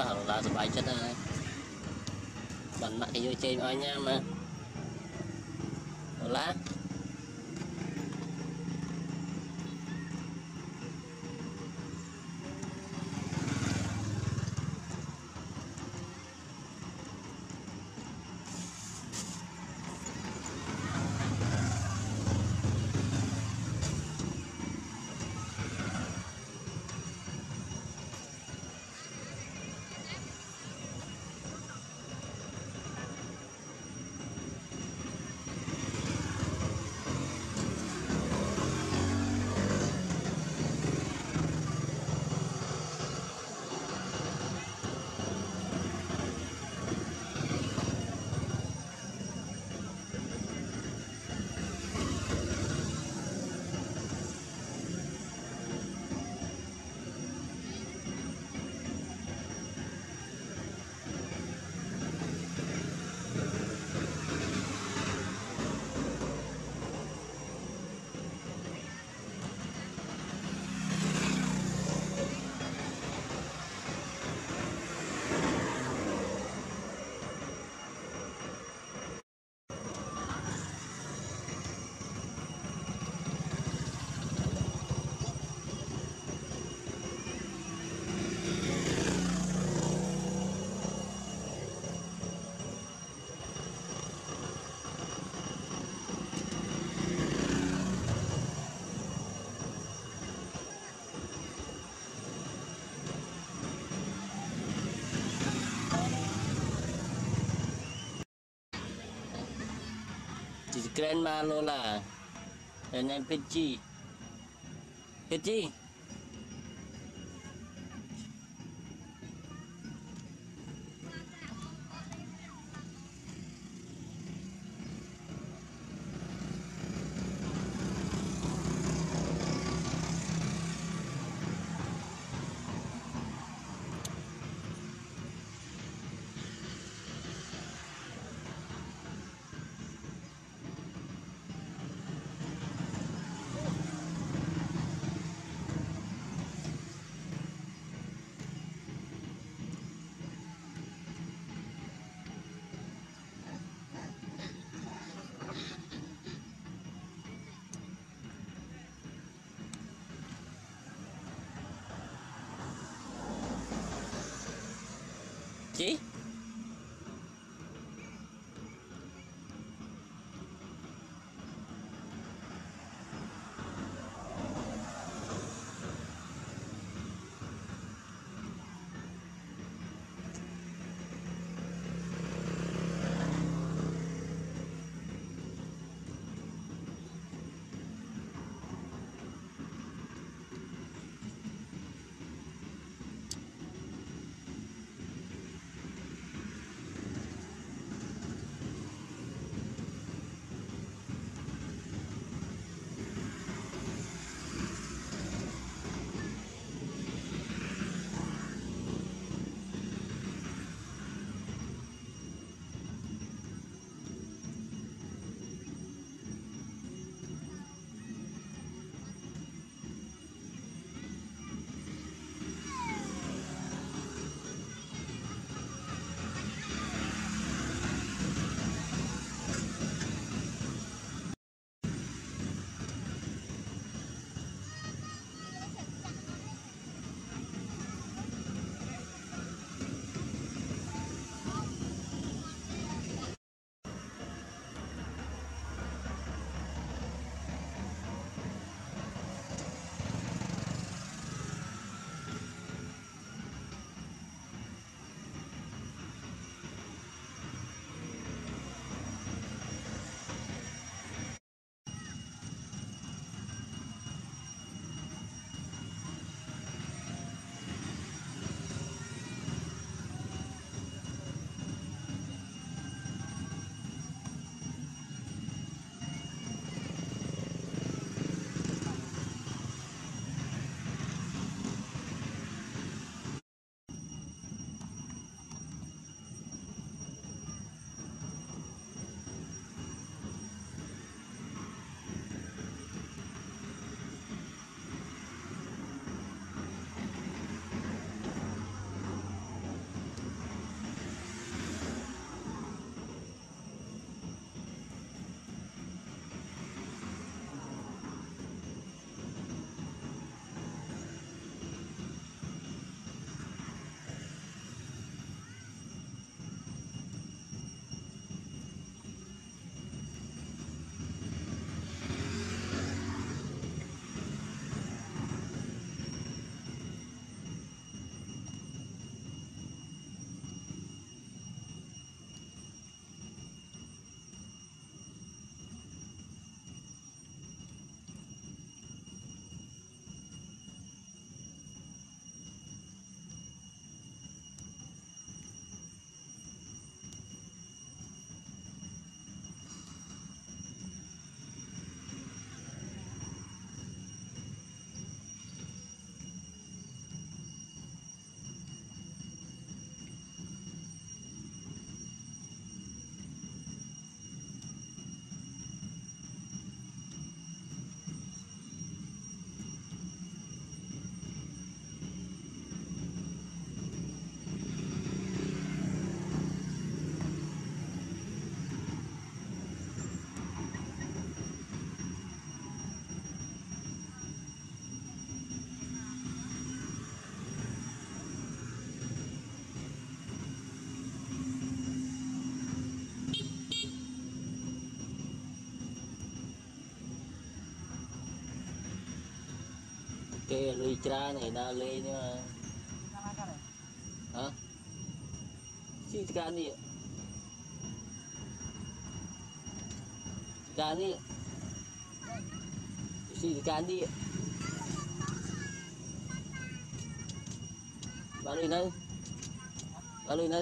ឡាសប្បាយចិត្តហើយបានម៉ាក់គេយកចេញឲ្យញ៉ាំណាឡា Grandma Lola and then Pidgey. Pidgey. គេលុយច្រើនឯណាលេងនេះមក Jangan kan. ហ៎ស៊ីតកានេះកានេះស៊ីតកានេះបានលុយនៅបានលុយនៅ